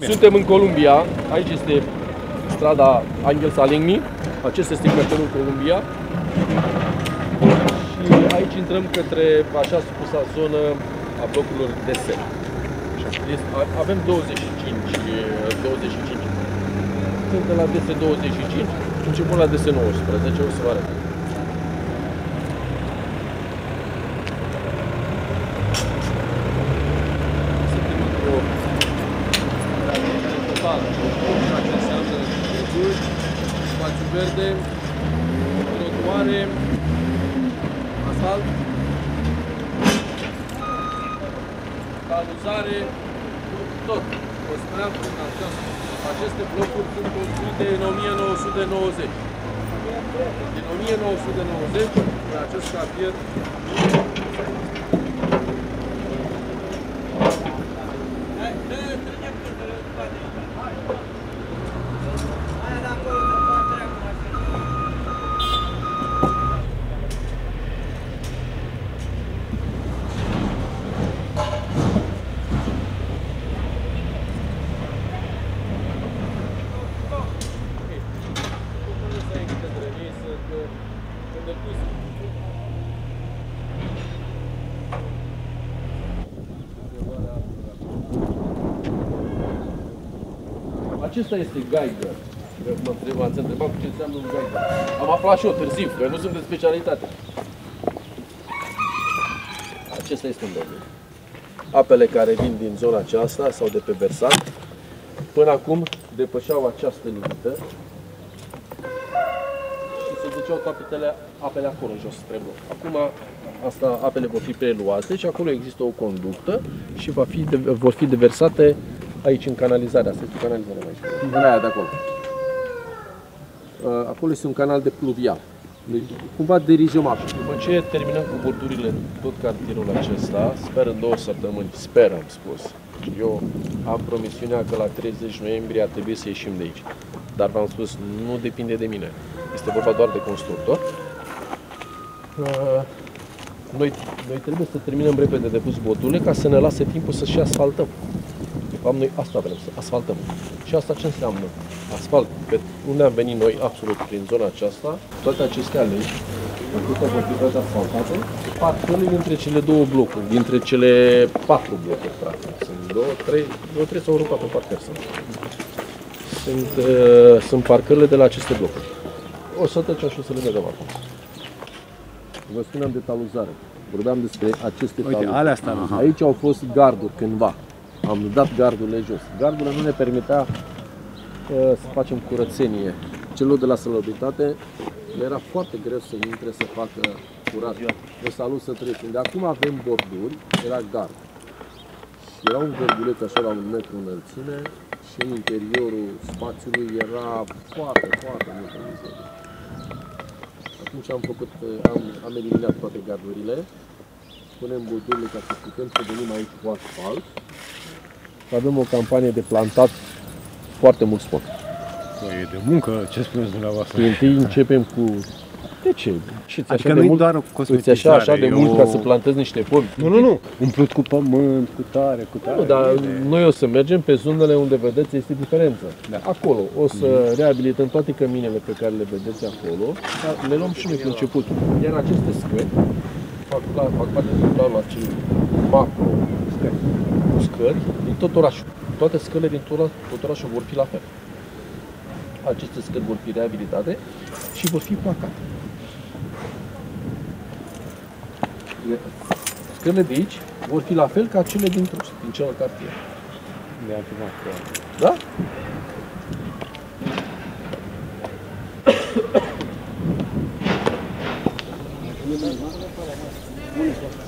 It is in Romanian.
Suntem în Columbia, aici este strada Angel Salingmi, acesta este cartierul Columbia. Și aici intrăm către așa spusa zonă a blocurilor de set. Avem 25, 25. Sunt de la DS25, începând la DS19, o să vă arăt. Spațiu verde, trotuare, asfalt, caluzare, tot. Vă spuneam, aceste blocuri sunt construite în 1990. Din 1990, în acest cartier, Acesta este Geiger. Mă întreb, ați întrebat ce înseamnă un Geiger. Am aflat și eu târziu, că nu sunt de specialitate. Acesta este un domeniu. Apele care vin din zona aceasta sau de pe versant, până acum depășeau această limită și se duceau capitele, apele acolo, jos, spre bloc. Acum asta, apele vor fi preluate și acolo există o conductă și va fi, vor fi deversate aici în canalizarea asta, este canalizarea aici, în aia de acolo. Uh, acolo este un canal de pluvial. Deci, cumva dirijăm apă. După ce terminăm cu bordurile tot cartierul acesta, sper în două săptămâni, sper am spus. Eu am promisiunea că la 30 noiembrie ar trebui să ieșim de aici. Dar v-am spus, nu depinde de mine. Este vorba doar de constructor. Uh, noi, noi trebuie să terminăm repede de pus bordurile ca să ne lase timpul să și asfaltăm fapt, noi asta vrem, să asfaltăm. Și asta ce înseamnă? Asfalt. Pe unde am venit noi, absolut, prin zona aceasta, toate aceste alegi, atâta vor fi toate asfaltate, parcările dintre cele două blocuri, dintre cele patru blocuri, practic. Sunt două, trei, două, trei sau patru parcări sunt. Sunt, uh, sunt parcările de la aceste blocuri. O să trecem și o să le vedem acum. Vă spuneam de taluzare. Vorbeam despre aceste Uite, taluzare. alea Aici au fost garduri cândva am dat gardurile jos. Gardurile nu ne permitea uh, să facem curățenie. Celor de la salubritate le era foarte greu să intre să facă curat. Vă salut să trecem. De acum avem borduri, era gard. Și era un verduleț așa la un metru înălțime și în interiorul spațiului era foarte, foarte mult Atunci am făcut, am, am eliminat toate gardurile, punem bordurile ca să putem să venim aici cu asfalt avem o campanie de plantat foarte mult sport. E de muncă, ce spuneți dumneavoastră? Întâi începem cu de ce? Ce adică așa de mult? doar o Îți așa, așa de mult ca să plantezi niște pomi? Nu, nu, nu. Umplut cu pământ, cu tare, cu tare. Nu, dar noi o să mergem pe zonele unde vedeți este diferență. Da. Acolo o să mm. reabilităm toate căminele pe care le vedeți acolo, dar le luăm și noi pe început. Iar aceste scări fac, fac parte din planul acel macro scări. scări tot orașul. Toate scările din tot, tot orașul vor fi la fel. Aceste scări vor fi reabilitate și vor fi placate. Scările de aici vor fi la fel ca cele din Trust, din celălalt cartier. Da? Bună